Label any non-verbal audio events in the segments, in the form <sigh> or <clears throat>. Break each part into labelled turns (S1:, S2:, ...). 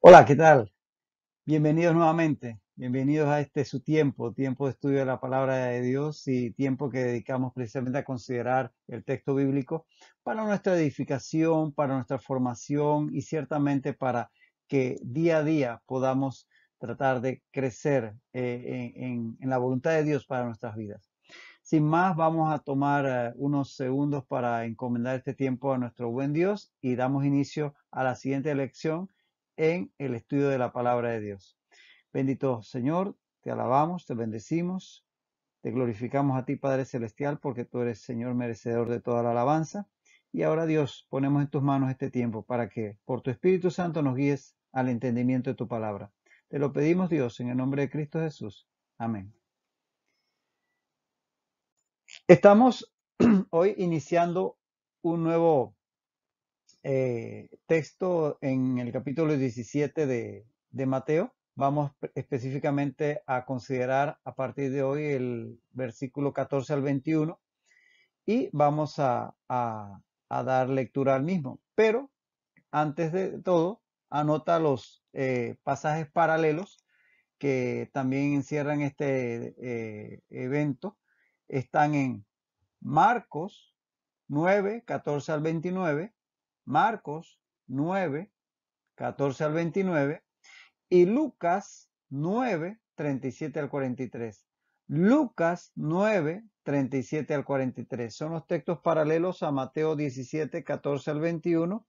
S1: Hola, ¿qué tal? Bienvenidos nuevamente. Bienvenidos a este su tiempo, tiempo de estudio de la palabra de Dios y tiempo que dedicamos precisamente a considerar el texto bíblico para nuestra edificación, para nuestra formación y ciertamente para que día a día podamos tratar de crecer eh, en, la voluntad de Dios para nuestras vidas. Sin más, vamos a tomar eh, unos segundos para encomendar este tiempo a nuestro buen Dios y damos inicio a la siguiente lección en el estudio de la palabra de Dios. Bendito Señor, te alabamos, te bendecimos, te glorificamos a ti, Padre Celestial, porque tú eres Señor merecedor de toda la alabanza. Y ahora, Dios, ponemos en tus manos este tiempo para que por tu Espíritu Santo nos guíes al entendimiento de tu palabra. Te lo pedimos, Dios, en el nombre de Cristo Jesús. Amén. Estamos <clears throat> hoy iniciando un nuevo eh, texto en el capítulo 17 de, Mateo. Vamos específicamente a considerar a partir de hoy el versículo 14 al 21 y vamos a, dar lectura al mismo. Pero antes de todo, anota los eh, pasajes paralelos que también encierran este eh, evento. Están en Marcos 9, 14 al 29, Marcos 9, 14 al 29 y Lucas 9, 37 al 43. Lucas 9, 37 al 43. Son los textos paralelos a Mateo 17, 14 al 21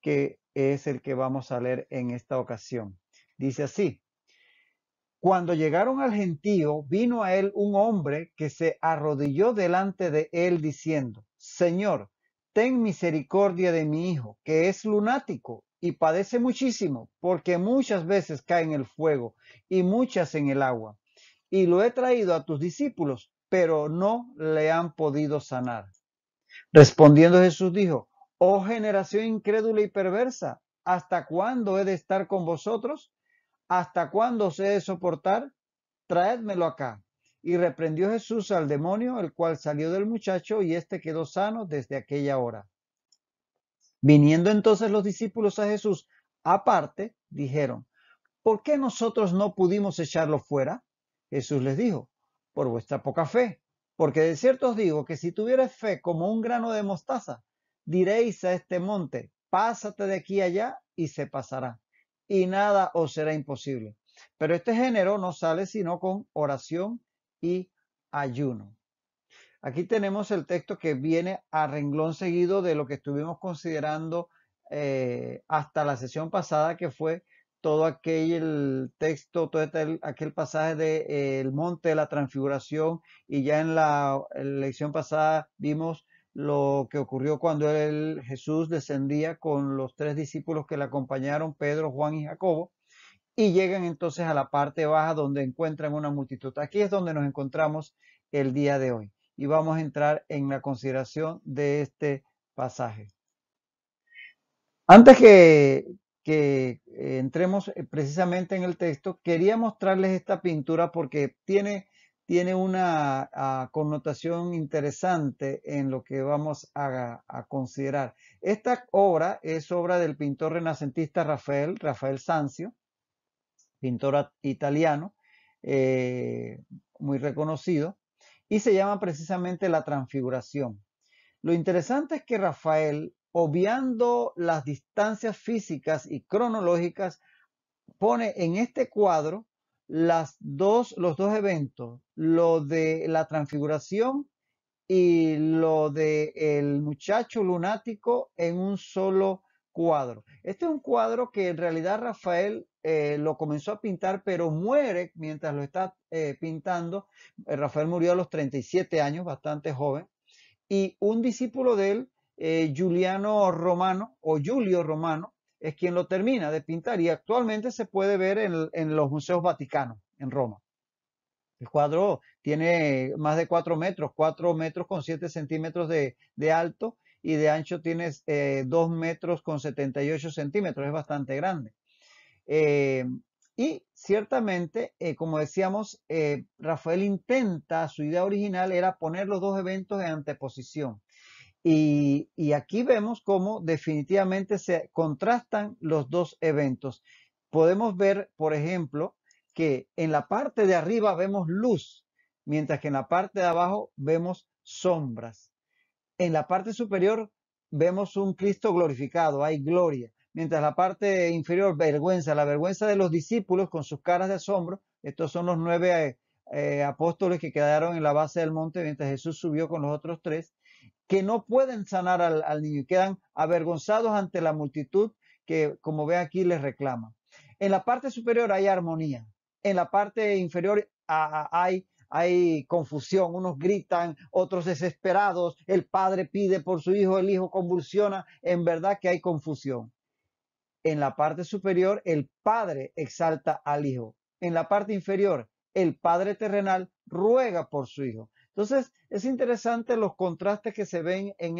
S1: que es el que vamos a leer en esta ocasión. Dice así, cuando llegaron al gentío, vino a él un hombre que se arrodilló delante de él diciendo, Señor, ten misericordia de mi hijo, que es lunático y padece muchísimo, porque muchas veces cae en el fuego y muchas en el agua. Y lo he traído a tus discípulos, pero no le han podido sanar. Respondiendo Jesús dijo, Oh generación incrédula y perversa, ¿hasta cuándo he de estar con vosotros? ¿Hasta cuándo os he de soportar? Traédmelo acá. Y reprendió Jesús al demonio, el cual salió del muchacho, y éste quedó sano desde aquella hora. Viniendo entonces los discípulos a Jesús aparte, dijeron, ¿por qué nosotros no pudimos echarlo fuera? Jesús les dijo, por vuestra poca fe, porque de cierto os digo que si tuvierais fe como un grano de mostaza, diréis a este monte, pásate de aquí allá y se pasará, y nada os será imposible. Pero este género no sale sino con oración y ayuno. Aquí tenemos el texto que viene a renglón seguido de lo que estuvimos considerando eh, hasta la sesión pasada, que fue todo aquel texto, todo este, aquel pasaje del de, monte de la transfiguración, y ya en la, en la lección pasada vimos lo que ocurrió cuando el Jesús descendía con los tres discípulos que le acompañaron, Pedro, Juan y Jacobo, y llegan entonces a la parte baja donde encuentran una multitud. Aquí es donde nos encontramos el día de hoy y vamos a entrar en la consideración de este pasaje. Antes que, que entremos precisamente en el texto, quería mostrarles esta pintura porque tiene tiene una ah, connotación interesante en lo que vamos a, considerar. Esta obra es obra del pintor renacentista Rafael, Rafael Sanzio, pintor italiano, eh, muy reconocido, y se llama precisamente La Transfiguración. Lo interesante es que Rafael, obviando las distancias físicas y cronológicas, pone en este cuadro las dos, los dos eventos, lo de la transfiguración y lo de el muchacho lunático en un solo cuadro. Este es un cuadro que en realidad Rafael eh, lo comenzó a pintar, pero muere mientras lo está eh, pintando. Eh, Rafael murió a los 37 años, bastante joven, y un discípulo de él, Juliano Romano o Julio Romano, es quien lo termina de pintar y actualmente se puede ver en, los museos vaticanos en Roma. El cuadro tiene más de 4 metros, 4 metros con 7 centímetros de, alto y de ancho tiene 2 eh, metros con 78 centímetros, es bastante grande. Eh, Y ciertamente, eh, como decíamos, eh, Rafael intenta, su idea original era poner los dos eventos en anteposición. Y, aquí vemos cómo definitivamente se contrastan los dos eventos. Podemos ver, por ejemplo, que en la parte de arriba vemos luz, mientras que en la parte de abajo vemos sombras. En la parte superior vemos un Cristo glorificado, hay gloria mientras la parte inferior, vergüenza, la vergüenza de los discípulos con sus caras de asombro. Estos son los nueve eh, apóstoles que quedaron en la base del monte mientras Jesús subió con los otros tres, que no pueden sanar al, niño y quedan avergonzados ante la multitud que, como ve aquí, les reclama. En la parte superior hay armonía. En la parte inferior hay confusión, unos gritan, otros desesperados, el padre pide por su hijo, el hijo convulsiona, en verdad que hay confusión. En la parte superior, el Padre exalta al Hijo. En la parte inferior, el Padre terrenal ruega por su Hijo. Entonces, es interesante los contrastes que se ven en,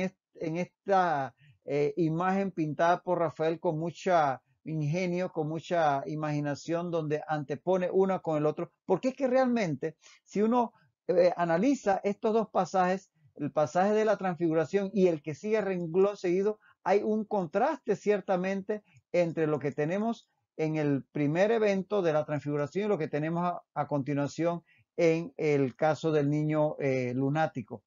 S1: esta eh, imagen pintada por Rafael con mucha ingenio, con mucha imaginación, donde antepone una con el otro. Porque es que realmente, si uno eh, analiza estos dos pasajes, el pasaje de la transfiguración y el que sigue renglón seguido, hay un contraste ciertamente entre lo que tenemos en el primer evento de la transfiguración y lo que tenemos a, continuación en el caso del niño eh, lunático.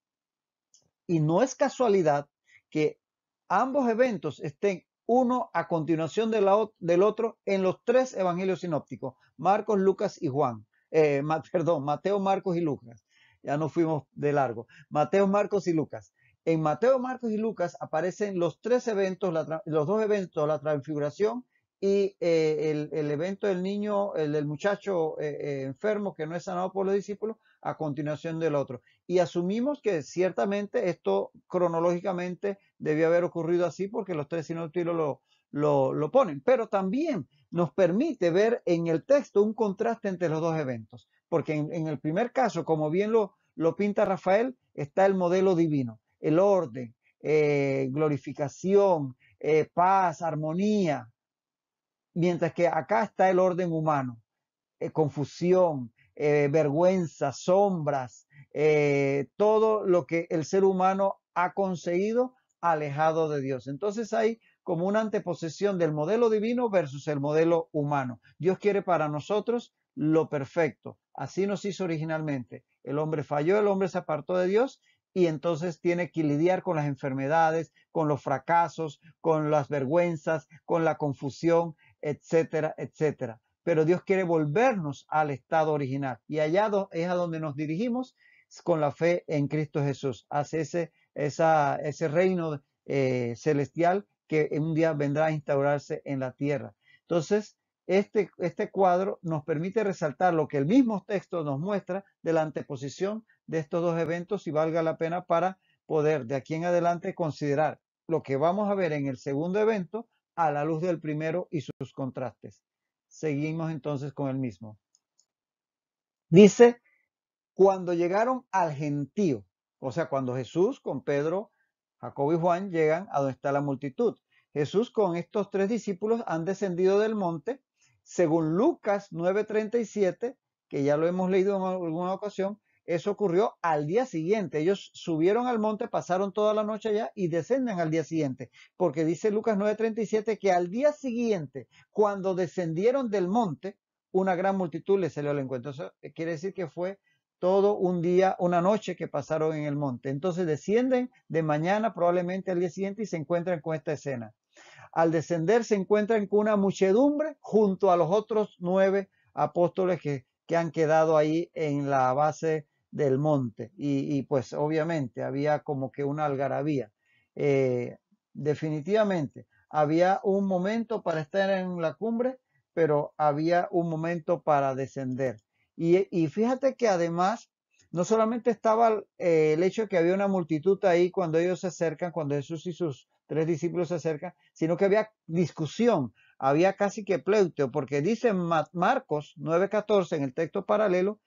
S1: Y no es casualidad que ambos eventos estén uno a continuación del otro en los tres evangelios sinópticos, Marcos, Lucas y Juan. Eh, <laughs> perdón, Mateo, Marcos y Lucas. Ya no fuimos de largo. Mateo, Marcos y Lucas. En Mateo, Marcos y Lucas aparecen los tres eventos, los dos eventos, la transfiguración y eh, el, evento del niño, el del muchacho eh, eh, enfermo que no es sanado por los discípulos, a continuación del otro. Y asumimos que ciertamente esto cronológicamente debió haber ocurrido así porque los tres sinópticos lo, lo, lo, ponen. Pero también nos permite ver en el texto un contraste entre los dos eventos. Porque en, el primer caso, como bien lo, lo pinta Rafael, está el modelo divino el orden, eh, glorificación, eh, paz, armonía, mientras que acá está el orden humano, eh, confusión, vergüenza, sombras, todo lo que el ser humano ha conseguido alejado de Dios. Entonces hay como una anteposición del modelo divino versus el modelo humano. Dios quiere para nosotros lo perfecto. Así nos hizo originalmente. El hombre falló, el hombre se apartó de Dios y entonces tiene que lidiar con las enfermedades, con los fracasos, con las vergüenzas, con la confusión, etcétera, etcétera. Pero Dios quiere volvernos al estado original y allá es a donde nos dirigimos con la fe en Cristo Jesús, hacia ese, ese reino eh, celestial que un día vendrá a instaurarse en la tierra. Entonces, este, este cuadro nos permite resaltar lo que el mismo texto nos muestra de la anteposición de estos dos eventos y valga la pena para poder de aquí en adelante considerar lo que vamos a ver en el segundo evento a la luz del primero y sus contrastes. Seguimos entonces con el mismo. Dice, cuando llegaron al gentío, o sea, cuando Jesús con Pedro, Jacobo y Juan llegan a donde está la multitud. Jesús con estos tres discípulos han descendido del monte según Lucas 9:37, que ya lo hemos leído en alguna ocasión, eso ocurrió al día siguiente. Ellos subieron al monte, pasaron toda la noche allá y descenden al día siguiente. Porque dice Lucas 9:37 que al día siguiente, cuando descendieron del monte, una gran multitud les salió al encuentro. Eso quiere decir que fue todo un día, una noche que pasaron en el monte. Entonces descienden de mañana probablemente al día siguiente y se encuentran con esta escena al descender se encuentran con una muchedumbre junto a los otros nueve apóstoles que, han quedado ahí en la base del monte. Y, pues obviamente había como que una algarabía. Eh, definitivamente había un momento para estar en la cumbre, pero había un momento para descender. Y, fíjate que además no solamente estaba eh, el hecho de que había una multitud ahí cuando ellos se acercan, cuando Jesús y sus tres discípulos se acercan, sino que había discusión, había casi que pleuteo, porque dice Marcos 9:14 en el texto paralelo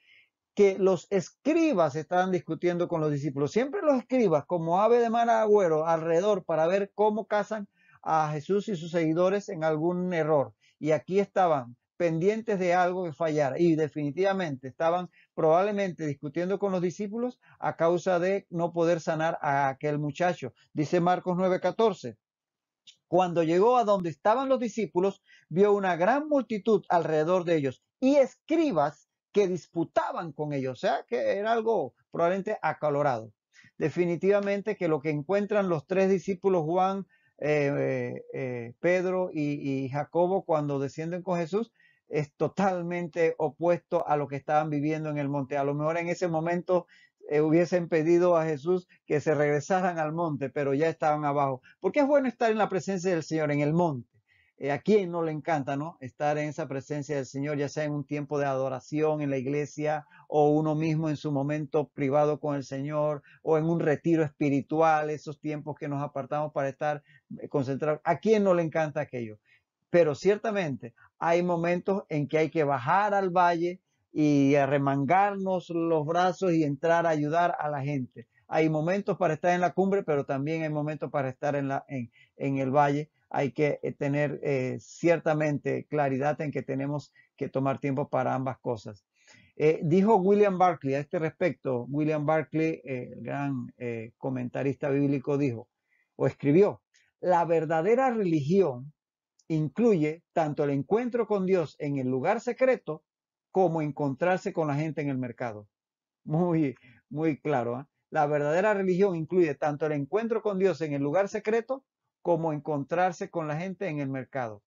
S1: que los escribas estaban discutiendo con los discípulos. Siempre los escribas, como ave de mar agüero, alrededor para ver cómo casan a Jesús y sus seguidores en algún error. Y aquí estaban pendientes de algo que fallara y definitivamente estaban probablemente discutiendo con los discípulos a causa de no poder sanar a aquel muchacho. Dice Marcos 9:14. Cuando llegó a donde estaban los discípulos, vio una gran multitud alrededor de ellos y escribas que disputaban con ellos, o sea que era algo probablemente acalorado. Definitivamente que lo que encuentran los tres discípulos Juan, eh, eh, Pedro y, Jacobo cuando descienden con Jesús es totalmente opuesto a lo que estaban viviendo en el monte. A lo mejor en ese momento eh, hubiesen pedido a Jesús que se regresaran al monte, pero ya estaban abajo. Porque es bueno estar en la presencia del Señor, en el monte. A quien no le encanta, ¿no? Estar en esa presencia del Señor, ya sea en un tiempo de adoración en la iglesia o uno mismo en su momento privado con el Señor o en un retiro espiritual, esos tiempos que nos apartamos para estar concentrados. ¿A quién no le encanta aquello? Pero ciertamente hay momentos en que hay que bajar al valle y arremangarnos los brazos y entrar a ayudar a la gente. Hay momentos para estar en la cumbre, pero también hay momentos para estar en, la, en, el valle. Hay que eh, tener eh, ciertamente claridad en que tenemos que tomar tiempo para ambas cosas. Eh, dijo William Barclay a este respecto, William Barclay, el gran comentarista bíblico, dijo o escribió, la verdadera religión incluye tanto el encuentro con Dios en el lugar secreto como encontrarse con la gente en el mercado. Muy, muy claro. ¿eh? La verdadera religión incluye tanto el encuentro con Dios en el lugar secreto como encontrarse con la gente en el mercado.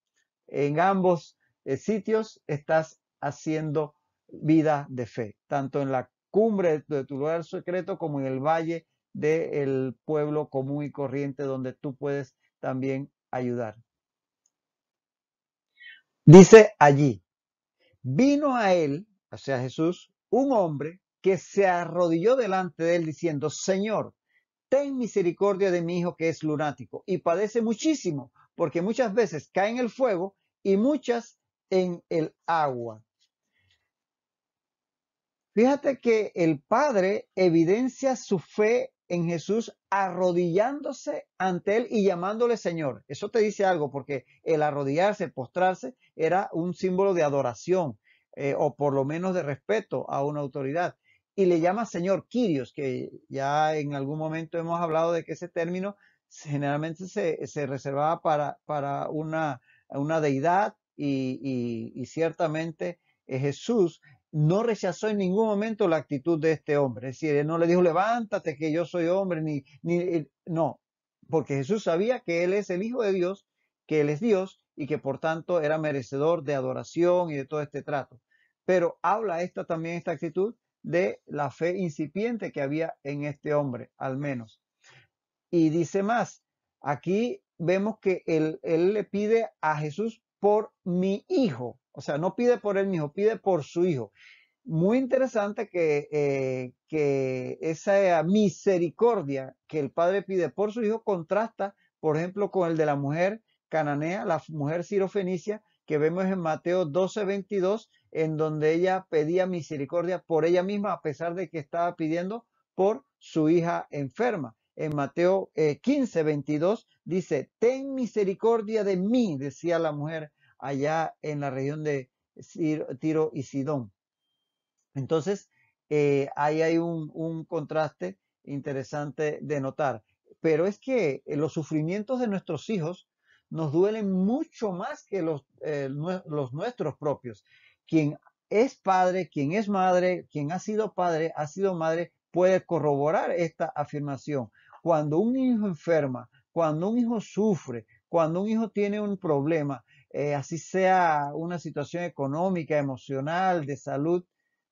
S1: En ambos eh, sitios estás haciendo vida de fe, tanto en la cumbre de tu lugar secreto como en el valle del pueblo común y corriente donde tú puedes también ayudar. Dice allí, vino a él, o sea, Jesús, un hombre que se arrodilló delante de él diciendo, Señor, ten misericordia de mi hijo que es lunático y padece muchísimo, porque muchas veces cae en el fuego y muchas en el agua. Fíjate que el Padre evidencia su fe en Jesús arrodillándose ante él y llamándole Señor. Eso te dice algo porque el arrodillarse, el postrarse era un símbolo de adoración eh, o por lo menos de respeto a una autoridad. Y le llama Señor Quirios, que ya en algún momento hemos hablado de que ese término generalmente se, reservaba para, para una, una deidad y, y, ciertamente eh, Jesús no rechazó en ningún momento la actitud de este hombre. Es decir, él no le dijo, levántate que yo soy hombre, ni, ni, eh, no, porque Jesús sabía que él es el Hijo de Dios, que él es Dios y que por tanto era merecedor de adoración y de todo este trato. Pero habla esta también, esta actitud, de la fe incipiente que había en este hombre, al menos. Y dice más, aquí vemos que él, él le pide a Jesús por mi hijo. O sea, no pide por él mismo, pide por su hijo. Muy interesante que, eh, que esa misericordia que el padre pide por su hijo contrasta, por ejemplo, con el de la mujer cananea, la mujer sirofenicia, que vemos en Mateo 12, 22, en donde ella pedía misericordia por ella misma, a pesar de que estaba pidiendo por su hija enferma. En Mateo 15, eh, 22 dice, ten misericordia de mí, decía la mujer allá en la región de Tiro y Sidón. Entonces, eh, ahí hay un, contraste interesante de notar. Pero es que eh, los sufrimientos de nuestros hijos nos duelen mucho más que los, los nuestros propios. Quien es padre, quien es madre, quien ha sido padre, ha sido madre, puede corroborar esta afirmación. Cuando un hijo enferma, cuando un hijo sufre, cuando un hijo tiene un problema, eh, así sea una situación económica, emocional, de salud,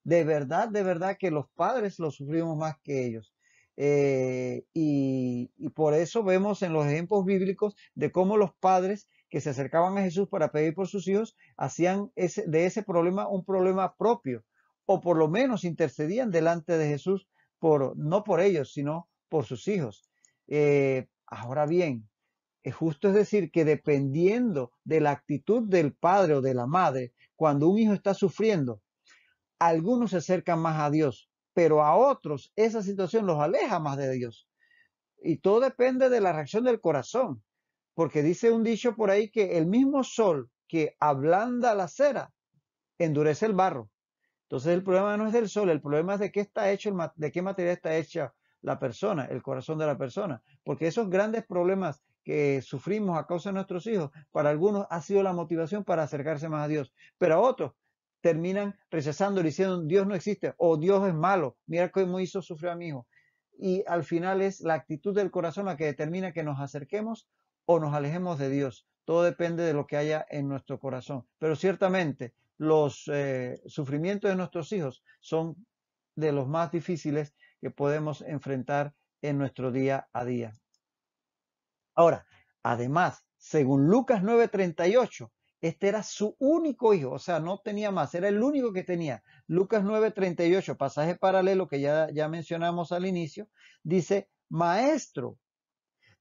S1: de verdad, de verdad que los padres lo sufrimos más que ellos. Eh, y, por eso vemos en los ejemplos bíblicos de cómo los padres que se acercaban a Jesús para pedir por sus hijos hacían de ese problema un problema propio, o por lo menos intercedían delante de Jesús por, no por ellos, sino por sus hijos. Eh, ahora bien, es justo es decir que dependiendo de la actitud del padre o de la madre, cuando un hijo está sufriendo, algunos se acercan más a Dios, pero a otros esa situación los aleja más de Dios. Y todo depende de la reacción del corazón, porque dice un dicho por ahí que el mismo sol que ablanda la cera endurece el barro. Entonces el problema no es del sol, el problema es de qué está hecho, de qué material está hecha la persona, el corazón de la persona. Porque esos grandes problemas que sufrimos a causa de nuestros hijos, para algunos ha sido la motivación para acercarse más a Dios, pero a otros terminan rechazando, diciendo Dios no existe o Dios es malo, mira cómo hizo sufrir a mi hijo. Y al final es la actitud del corazón la que determina que nos acerquemos o nos alejemos de Dios. Todo depende de lo que haya en nuestro corazón. Pero ciertamente los eh, sufrimientos de nuestros hijos son de los más difíciles que podemos enfrentar en nuestro día a día. Ahora, además, según Lucas 9:38, este era su único hijo, o sea, no tenía más, era el único que tenía. Lucas 9:38, pasaje paralelo que ya, ya mencionamos al inicio, dice, Maestro,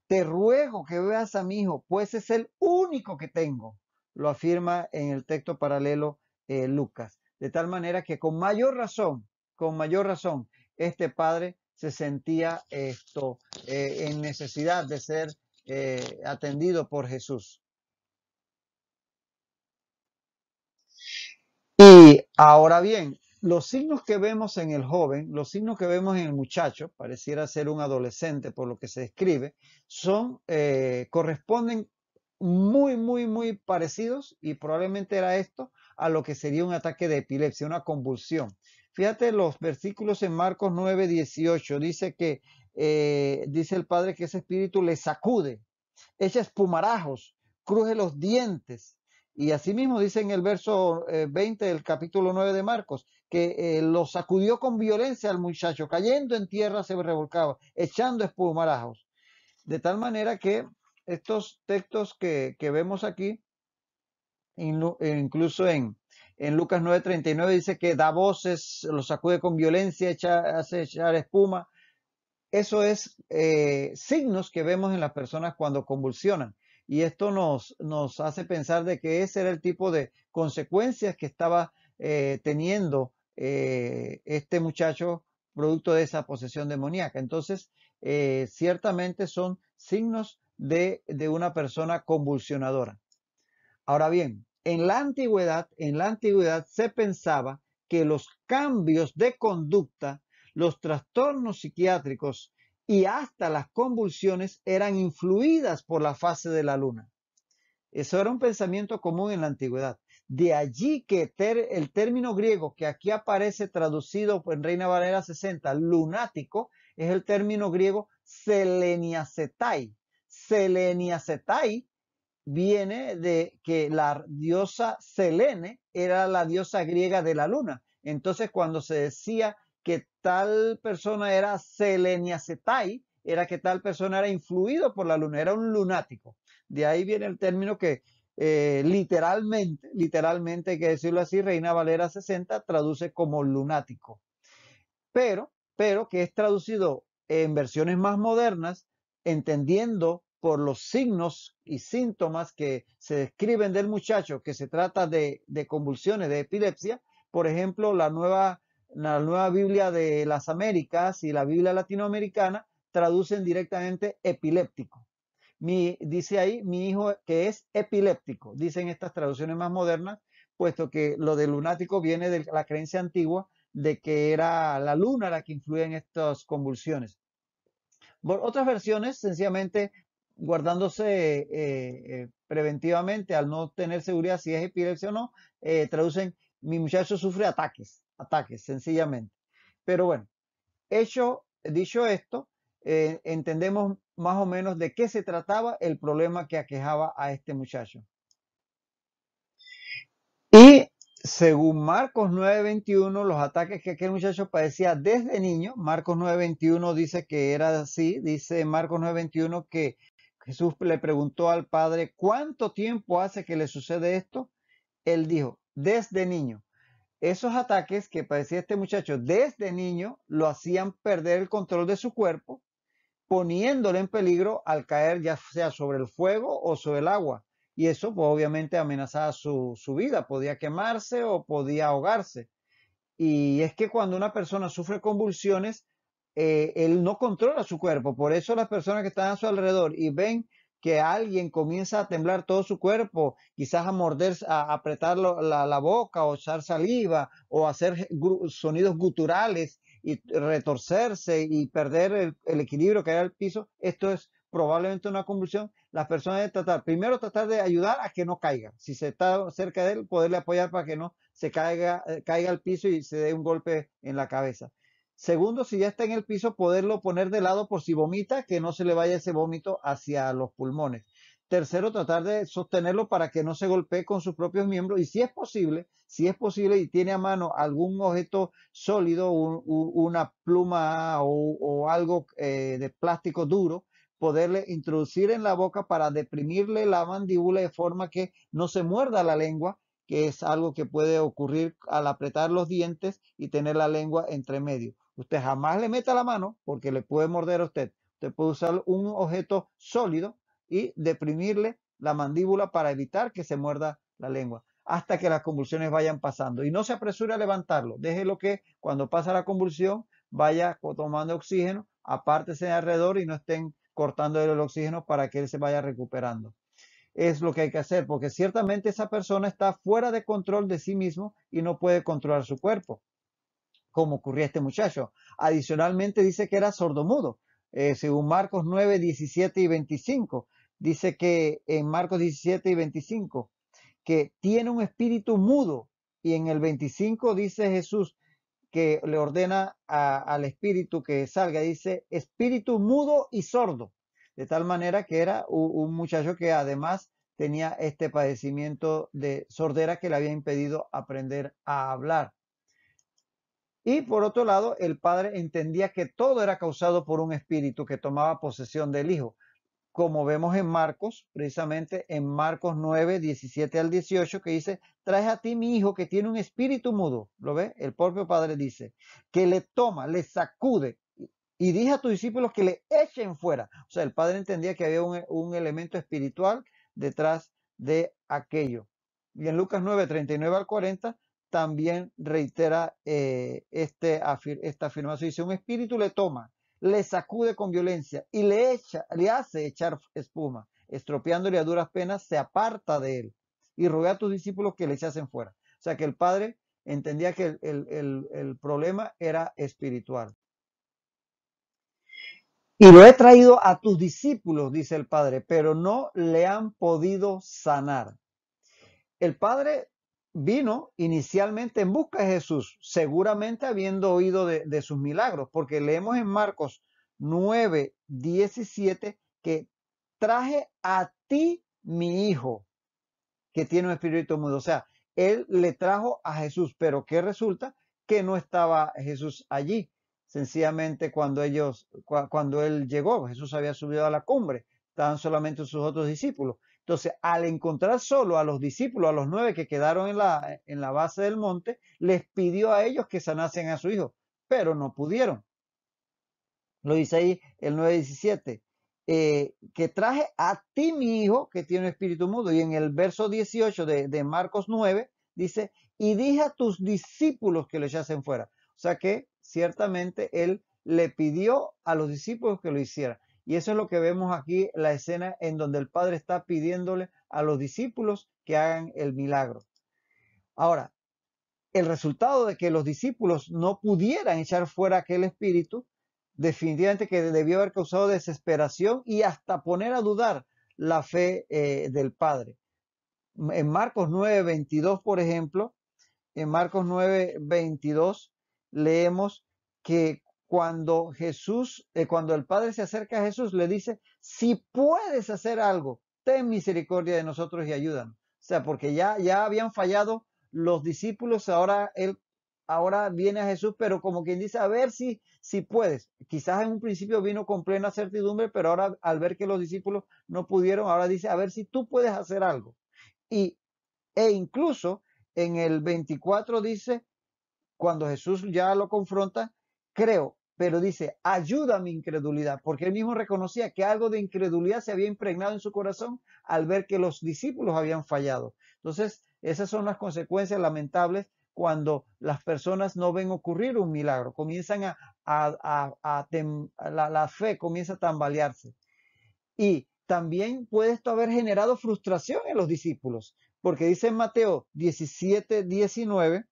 S1: te ruego que veas a mi hijo, pues es el único que tengo. Lo afirma en el texto paralelo eh, Lucas. De tal manera que con mayor razón, con mayor razón, este padre se sentía esto eh, en necesidad de ser eh, atendido por Jesús. Y ahora bien, los signos que vemos en el joven, los signos que vemos en el muchacho, pareciera ser un adolescente por lo que se describe, son, eh, corresponden muy, muy, muy parecidos y probablemente era esto a lo que sería un ataque de epilepsia, una convulsión. Fíjate los versículos en Marcos 9, 18, dice que, eh, dice el Padre que ese espíritu le sacude, echa espumarajos, cruje los dientes, y asimismo dice en el verso 20 eh, del capítulo 9 de Marcos, que eh, lo sacudió con violencia al muchacho, cayendo en tierra se revolcaba, echando espumarajos. De tal manera que estos textos que, vemos aquí, incluso en, en Lucas 9:39 dice que da voces, lo sacude con violencia, echa, hace echar espuma. Eso es eh, signos que vemos en las personas cuando convulsionan y esto nos, nos hace pensar de que ese era el tipo de consecuencias que estaba eh, teniendo eh, este muchacho producto de esa posesión demoníaca. Entonces, eh, ciertamente son signos de, de una persona convulsionadora. Ahora bien, en la antigüedad, en la antigüedad se pensaba que los cambios de conducta, los trastornos psiquiátricos y hasta las convulsiones eran influidas por la fase de la luna. Eso era un pensamiento común en la antigüedad. De allí que el término griego que aquí aparece traducido en Reina Valera 60, lunático, es el término griego seleniacetai. Seleniacetai viene de que la diosa Selene era la diosa griega de la luna. Entonces, cuando se decía que tal persona era seleniacetai, era que tal persona era influido por la luna, era un lunático. De ahí viene el término que eh, literalmente, literalmente hay que decirlo así, Reina Valera 60 traduce como lunático. Pero, pero que es traducido en versiones más modernas, entendiendo por los signos y síntomas que se describen del muchacho que se trata de, de convulsiones, de epilepsia. Por ejemplo, la nueva la nueva Biblia de las Américas y la Biblia latinoamericana traducen directamente epiléptico. Mi, dice ahí mi hijo que es epiléptico, dicen estas traducciones más modernas, puesto que lo de lunático viene de la creencia antigua de que era la luna la que influye en estas convulsiones. Por otras versiones, sencillamente guardándose eh, eh, preventivamente al no tener seguridad si es epilepsia o no, eh, traducen mi muchacho sufre ataques ataques, sencillamente. Pero bueno, hecho, dicho esto, eh, entendemos más o menos de qué se trataba el problema que aquejaba a este muchacho. Y según Marcos 9:21, los ataques que aquel muchacho padecía desde niño, Marcos 9:21 dice que era así, dice Marcos 9:21 que Jesús le preguntó al Padre, ¿cuánto tiempo hace que le sucede esto? Él dijo, desde niño esos ataques que padecía este muchacho desde niño lo hacían perder el control de su cuerpo, poniéndole en peligro al caer ya sea sobre el fuego o sobre el agua. Y eso pues, obviamente amenazaba su, vida, podía quemarse o podía ahogarse. Y es que cuando una persona sufre convulsiones, eh, él no controla su cuerpo. Por eso las personas que están a su alrededor y ven que alguien comienza a temblar todo su cuerpo, quizás a morder, a apretar la, boca o echar saliva o hacer sonidos guturales y retorcerse y perder el, el equilibrio, caer al piso, esto es probablemente una convulsión, las personas deben tratar, primero tratar de ayudar a que no caiga. Si se está cerca de él, poderle apoyar para que no se caiga, eh, caiga al piso y se dé un golpe en la cabeza. Segundo, si ya está en el piso, poderlo poner de lado por si vomita, que no se le vaya ese vómito hacia los pulmones. Tercero, tratar de sostenerlo para que no se golpee con sus propios miembros. Y si es posible, si es posible y tiene a mano algún objeto sólido, una pluma o, algo eh, de plástico duro, poderle introducir en la boca para deprimirle la mandíbula de forma que no se muerda la lengua, que es algo que puede ocurrir al apretar los dientes y tener la lengua entre medio. Usted jamás le meta la mano porque le puede morder a usted. Usted puede usar un objeto sólido y deprimirle la mandíbula para evitar que se muerda la lengua hasta que las convulsiones vayan pasando. Y no se apresure a levantarlo. Déjelo que cuando pasa la convulsión vaya tomando oxígeno, apártese de alrededor y no estén cortando el oxígeno para que él se vaya recuperando. Es lo que hay que hacer, porque ciertamente esa persona está fuera de control de sí mismo y no puede controlar su cuerpo, como ocurría este muchacho. Adicionalmente dice que era sordomudo, eh, según Marcos 9, 17 y 25. Dice que en Marcos 17 y 25, que tiene un espíritu mudo. Y en el 25 dice Jesús, que le ordena al espíritu que salga, dice espíritu mudo y sordo, de tal manera que era un, muchacho que además tenía este padecimiento de sordera que le había impedido aprender a hablar. Y por otro lado, el padre entendía que todo era causado por un espíritu que tomaba posesión del hijo como vemos en Marcos, precisamente en Marcos 9, 17 al 18, que dice, trae a ti mi hijo que tiene un espíritu mudo, ¿lo ve? El propio Padre dice, que le toma, le sacude y dije a tus discípulos que le echen fuera. O sea, el Padre entendía que había un, elemento espiritual detrás de aquello. Y en Lucas 9, 39 al 40 también reitera eh, este, esta afirmación. Dice, un espíritu le toma le sacude con violencia y le echa, le hace echar espuma, estropeándole a duras penas, se aparta de él y ruega a tus discípulos que le echasen fuera. O sea que el padre entendía que el, problema era espiritual. Y lo he traído a tus discípulos, dice el padre, pero no le han podido sanar. El padre vino inicialmente en busca de Jesús, seguramente habiendo oído de, sus milagros, porque leemos en Marcos 9, 17 que traje a ti mi hijo que tiene un espíritu mudo. O sea, él le trajo a Jesús, pero ¿qué resulta? Que no estaba Jesús allí. Sencillamente cuando ellos, cuando él llegó, Jesús había subido a la cumbre, estaban solamente sus otros discípulos. Entonces, al encontrar solo a los discípulos, a los nueve que quedaron en la, en la base del monte, les pidió a ellos que sanasen a su hijo, pero no pudieron. Lo dice ahí el 9.17, eh, que traje a ti mi hijo que tiene espíritu mudo. Y en el verso 18 de, de Marcos 9 dice, y dije a tus discípulos que lo echasen fuera. O sea que ciertamente él le pidió a los discípulos que lo hicieran. Y eso es lo que vemos aquí, la escena en donde el Padre está pidiéndole a los discípulos que hagan el milagro. Ahora, el resultado de que los discípulos no pudieran echar fuera aquel espíritu, definitivamente que debió haber causado desesperación y hasta poner a dudar la fe eh, del Padre. En Marcos 9:22, por ejemplo, en Marcos 9:22 leemos que cuando Jesús, eh, cuando el Padre se acerca a Jesús, le dice, si puedes hacer algo, ten misericordia de nosotros y ayúdanos. O sea, porque ya, ya habían fallado los discípulos, ahora él, ahora viene a Jesús, pero como quien dice, a ver si, si puedes. Quizás en un principio vino con plena certidumbre, pero ahora al ver que los discípulos no pudieron, ahora dice, a ver si tú puedes hacer algo. Y, e incluso en el 24 dice, cuando Jesús ya lo confronta, creo, pero dice, ayuda mi incredulidad, porque él mismo reconocía que algo de incredulidad se había impregnado en su corazón al ver que los discípulos habían fallado. Entonces, esas son las consecuencias lamentables cuando las personas no ven ocurrir un milagro, comienzan a, a, la, la fe comienza a tambalearse. Y también puede esto haber generado frustración en los discípulos, porque dice en Mateo 17, 19,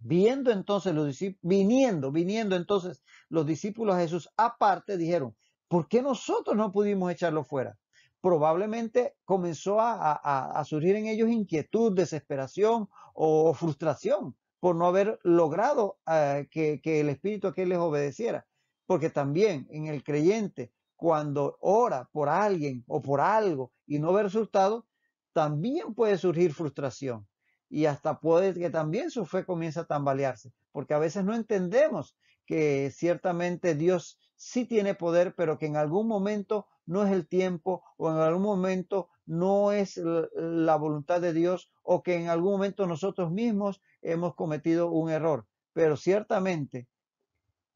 S1: viendo entonces los discípulos, viniendo, viniendo entonces los discípulos a Jesús aparte, dijeron, ¿por qué nosotros no pudimos echarlo fuera? Probablemente comenzó a, surgir en ellos inquietud, desesperación o frustración por no haber logrado eh, que, que el Espíritu aquel les obedeciera. Porque también en el creyente cuando ora por alguien o por algo y no ve resultado, también puede surgir frustración y hasta puede que también su fe comience a tambalearse, porque a veces no entendemos que ciertamente Dios sí tiene poder, pero que en algún momento no es el tiempo o en algún momento no es la voluntad de Dios o que en algún momento nosotros mismos hemos cometido un error. Pero ciertamente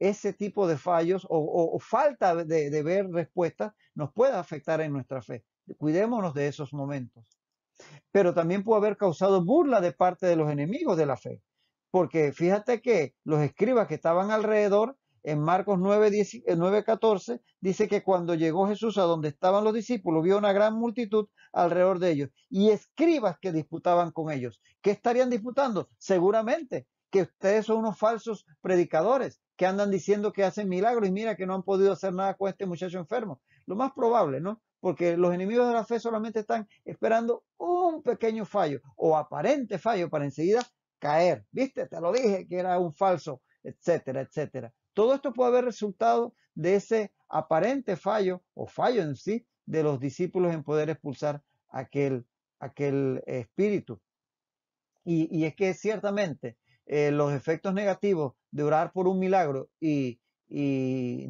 S1: ese tipo de fallos o, falta de, ver respuestas nos puede afectar en nuestra fe. Cuidémonos de esos momentos. Pero también puede haber causado burla de parte de los enemigos de la fe. Porque fíjate que los escribas que estaban alrededor, en Marcos 9, 14, dice que cuando llegó Jesús a donde estaban los discípulos, vio una gran multitud alrededor de ellos y escribas que disputaban con ellos. ¿Qué estarían disputando? Seguramente que ustedes son unos falsos predicadores que andan diciendo que hacen milagros y mira que no han podido hacer nada con este muchacho enfermo. Lo más probable, ¿no? Porque los enemigos de la fe solamente están esperando un pequeño fallo o aparente fallo para enseguida caer. ¿Viste? Te lo dije que era un falso, etcétera, etcétera. Todo esto puede haber resultado de ese aparente fallo o fallo en sí de los discípulos en poder expulsar aquel, aquel espíritu. Y, y es que ciertamente eh, los efectos negativos de orar por un milagro y,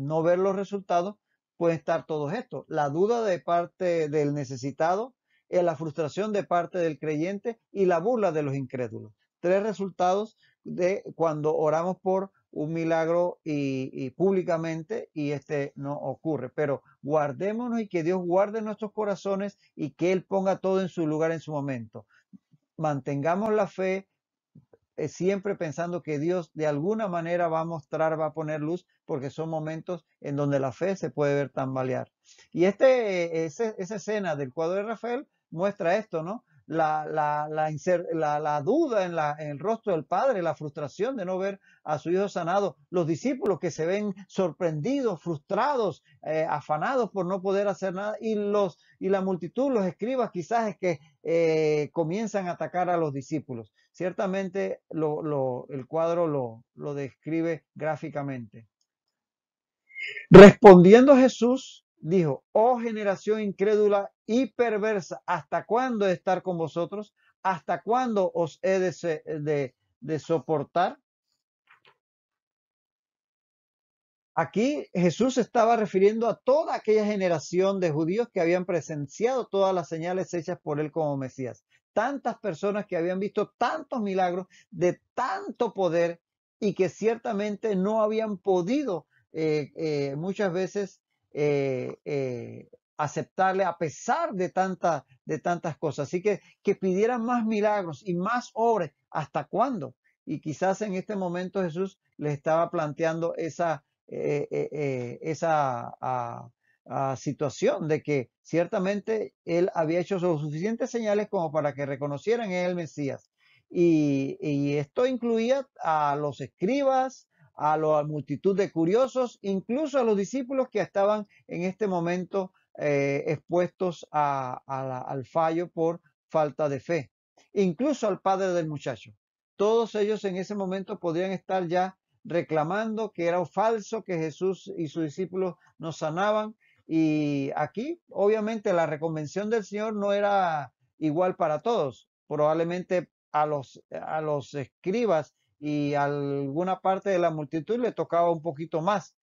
S1: no ver los resultados, pueden estar todos estos. La duda de parte del necesitado, eh, la frustración de parte del creyente y la burla de los incrédulos. Tres resultados de cuando oramos por un milagro y, públicamente y este no ocurre. Pero guardémonos y que Dios guarde nuestros corazones y que Él ponga todo en su lugar en su momento. Mantengamos la fe, siempre pensando que Dios de alguna manera va a mostrar, va a poner luz, porque son momentos en donde la fe se puede ver tambalear. Y este, esa escena del cuadro de Rafael muestra esto, ¿no? la, la, la, duda en, en el rostro del padre, la frustración de no ver a su hijo sanado, los discípulos que se ven sorprendidos, frustrados, eh, afanados por no poder hacer nada, y, los, y la multitud, los escribas quizás es que eh, comienzan a atacar a los discípulos. Ciertamente lo, el cuadro lo, lo describe gráficamente. Respondiendo Jesús, dijo, oh generación incrédula y perversa, ¿hasta cuándo estar con vosotros? ¿Hasta cuándo os he de, soportar? Aquí Jesús estaba refiriendo a toda aquella generación de judíos que habían presenciado todas las señales hechas por él como Mesías. Tantas personas que habían visto tantos milagros de tanto poder y que ciertamente no habían podido eh, eh, muchas veces eh, aceptarle a pesar de, tanta, de tantas cosas. Así que que pidieran más milagros y más obras. ¿Hasta cuándo? Y quizás en este momento Jesús les estaba planteando esa, eh, esa situación de que ciertamente él había hecho suficientes señales como para que reconocieran en el Mesías. Y, esto incluía a los escribas, a la multitud de curiosos, incluso a los discípulos que estaban en este momento eh, expuestos al fallo por falta de fe, incluso al padre del muchacho. Todos ellos en ese momento podrían estar ya reclamando que era falso, que Jesús y sus discípulos no sanaban. Y aquí, obviamente, la reconvención del Señor no era igual para todos. Probablemente a los, a los escribas y alguna parte de la multitud le tocaba un poquito más,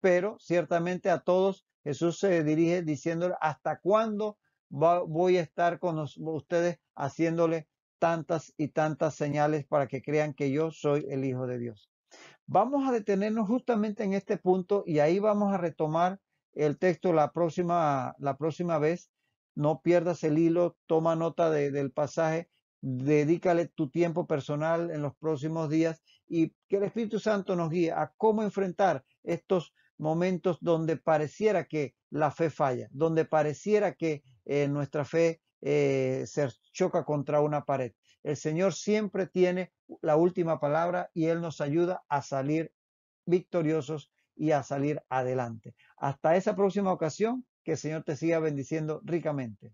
S1: pero ciertamente a todos Jesús se dirige diciéndole, ¿hasta cuándo voy a estar con ustedes haciéndole tantas y tantas señales para que crean que yo soy el Hijo de Dios? Vamos a detenernos justamente en este punto y ahí vamos a retomar el texto la próxima, la próxima vez. No pierdas el hilo, toma nota del pasaje dedícale tu tiempo personal en los próximos días y que el Espíritu Santo nos guíe a cómo enfrentar estos momentos donde pareciera que la fe falla, donde pareciera que eh, nuestra fe eh, se choca contra una pared. El Señor siempre tiene la última palabra y Él nos ayuda a salir victoriosos y a salir adelante. Hasta esa próxima ocasión, que el Señor te siga bendiciendo ricamente.